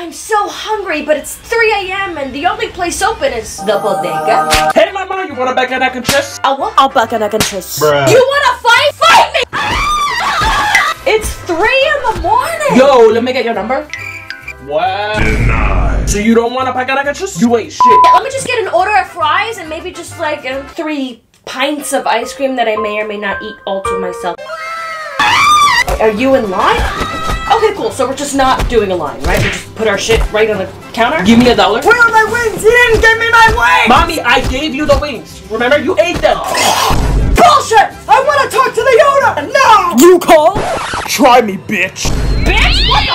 I'm so hungry, but it's 3 a.m. and the only place open is the bodega. Hey, mama, you want a back and neck and chest? A what? I'll back and I can kiss. Bruh. You wanna fight? Fight me! It's 3 in the morning! Yo, let me get your number. Wow. So you don't want a pack and neck and chest? You ain't shit. Let me just get an order of fries and maybe just like uh, three pints of ice cream that I may or may not eat all to myself. Are- Are you in line? So we're just not doing a line, right? We just put our shit right on the counter? Give me a dollar. Where are my wings? You didn't give me my wings! Mommy, I gave you the wings. Remember, you ate them. Bullshit! I want to talk to the owner! No! You call? Try me, bitch. Bitch, what?